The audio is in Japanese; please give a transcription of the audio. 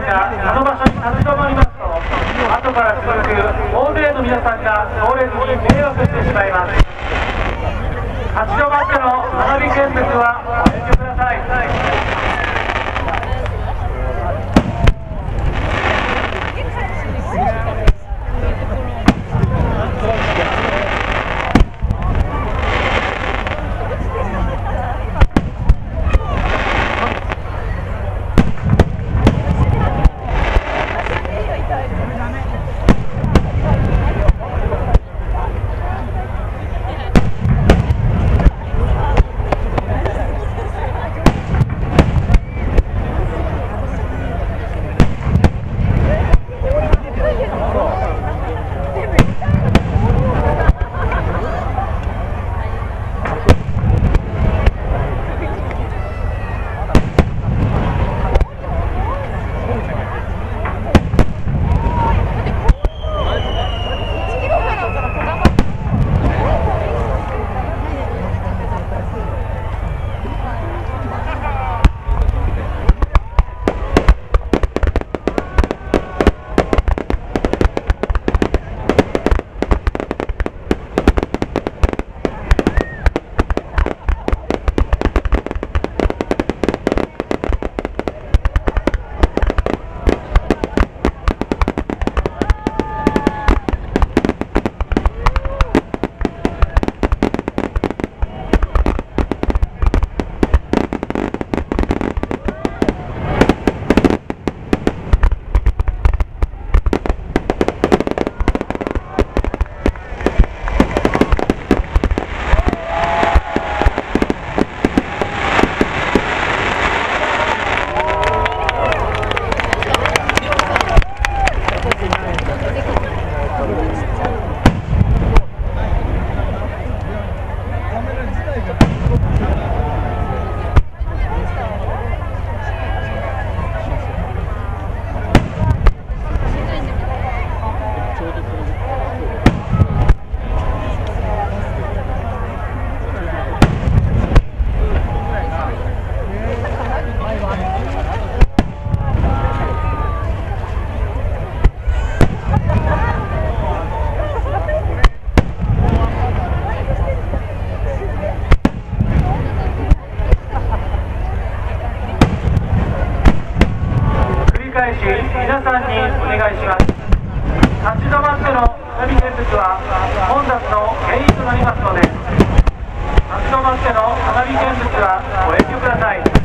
Blanca. 皆さんにお願いします。立ち止まっての旅見物は混雑の原因となりますので立ち止まっての花火見物はご遠慮ください。